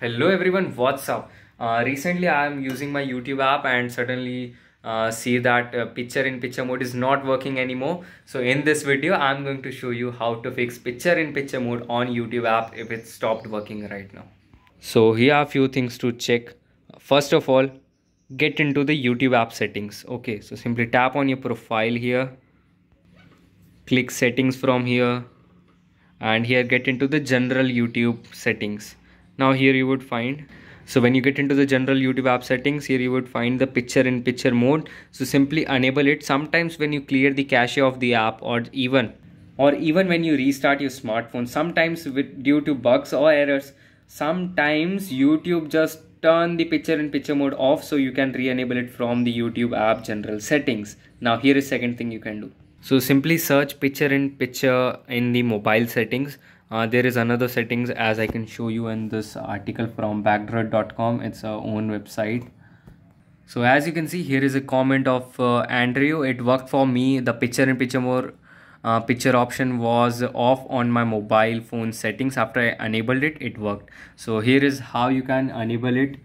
Hello everyone, what's up? Uh, recently I am using my YouTube app and suddenly uh, see that uh, picture in picture mode is not working anymore. So in this video I'm going to show you how to fix picture in picture mode on YouTube app if it stopped working right now. So here are a few things to check. First of all, get into the YouTube app settings. Okay, so simply tap on your profile here. Click settings from here and here get into the general YouTube settings now here you would find so when you get into the general youtube app settings here you would find the picture in picture mode. So simply enable it. Sometimes when you clear the cache of the app or even or even when you restart your smartphone sometimes with due to bugs or errors sometimes youtube just turn the picture in picture mode off so you can re-enable it from the youtube app general settings. Now here is second thing you can do. So simply search picture in picture in the mobile settings uh, there is another settings as I can show you in this article from backdroid.com it's our own website. So as you can see here is a comment of uh, Andrew. It worked for me. The picture in picture more uh, picture option was off on my mobile phone settings. After I enabled it it worked. So here is how you can enable it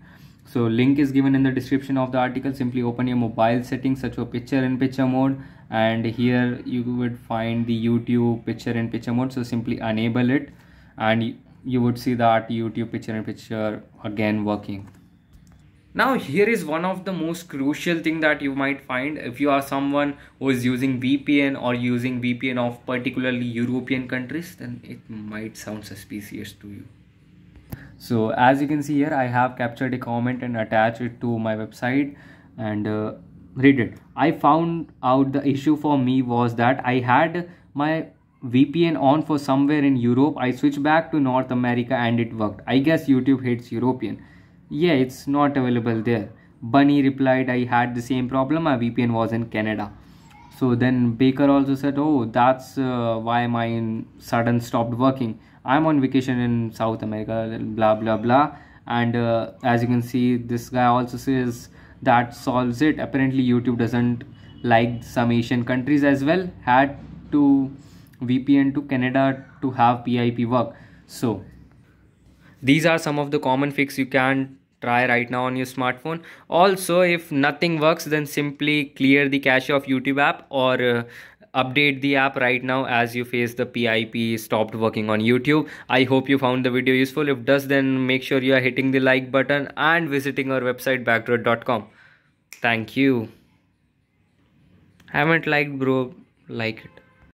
so link is given in the description of the article. Simply open your mobile settings such a picture in picture mode and here you would find the youtube picture in picture mode. So simply enable it and you would see that youtube picture in picture again working. Now here is one of the most crucial thing that you might find. If you are someone who is using vpn or using vpn of particularly european countries then it might sound suspicious to you so as you can see here i have captured a comment and attached it to my website and uh, read it. I found out the issue for me was that i had my vpn on for somewhere in europe. I switched back to north america and it worked. I guess youtube hates european. Yeah it's not available there. Bunny replied i had the same problem. My vpn was in canada so then baker also said oh that's uh, why my sudden stopped working. I'm on vacation in south america blah blah blah. And uh, as you can see this guy also says that solves it. Apparently youtube doesn't like some asian countries as well. Had to vpn to canada to have pip work. So these are some of the common fix you can try right now on your smartphone. Also if nothing works then simply clear the cache of youtube app or uh, update the app right now as you face the pip stopped working on youtube. I hope you found the video useful. If does then make sure you are hitting the like button and visiting our website backdroid.com thank you. Haven't liked bro like it